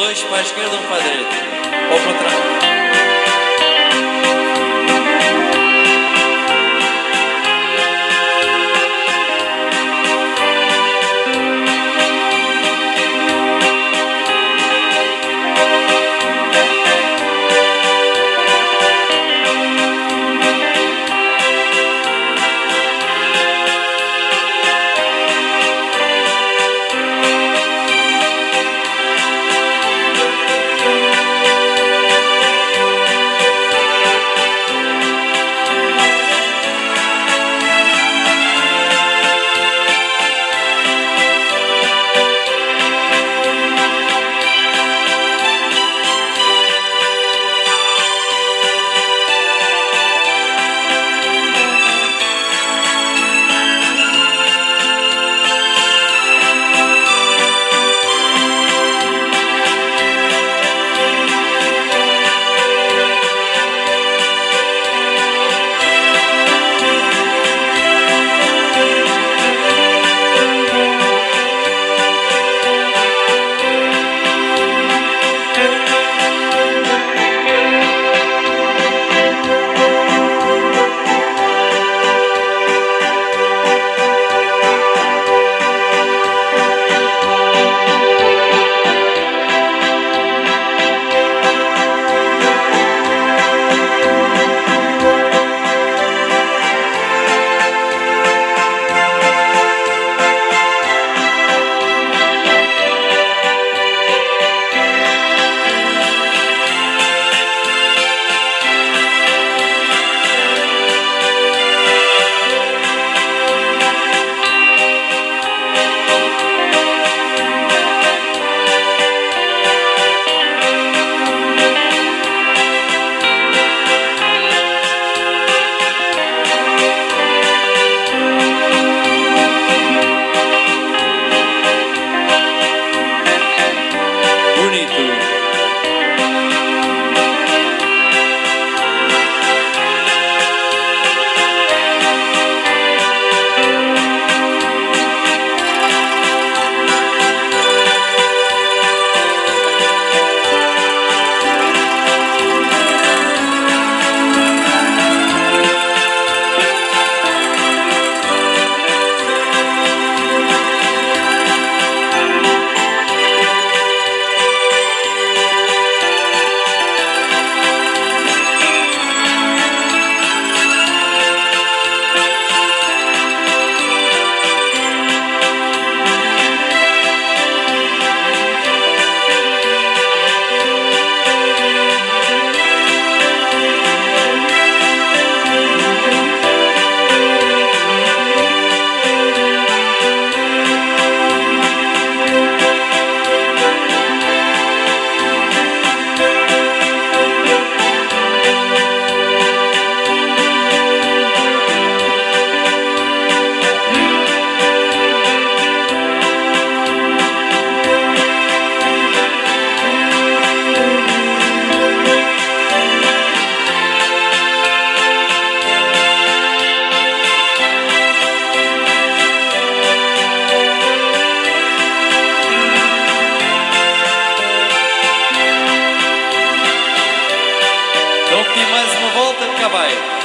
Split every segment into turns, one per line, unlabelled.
dois para a esquerda, um para a direita. Ou ao contrário.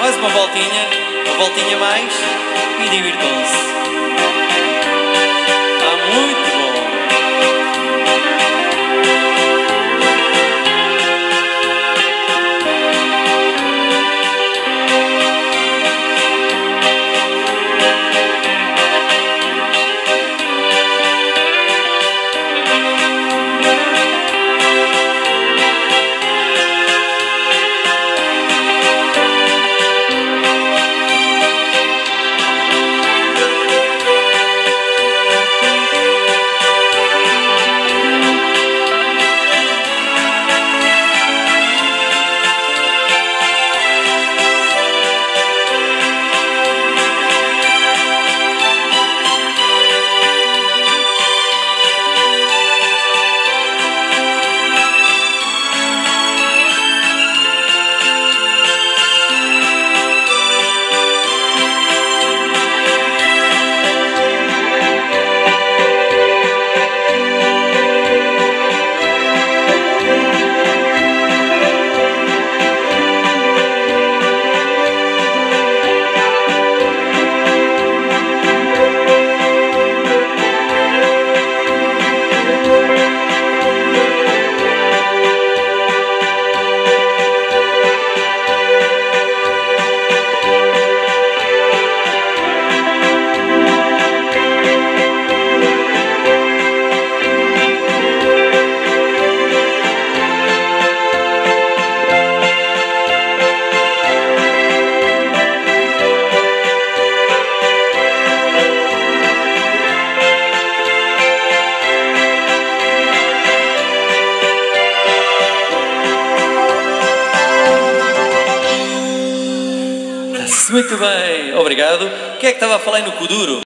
Mais uma voltinha, uma voltinha mais e divirtam-se. Muito bem, obrigado. Quem é que estava a falar no Kuduro?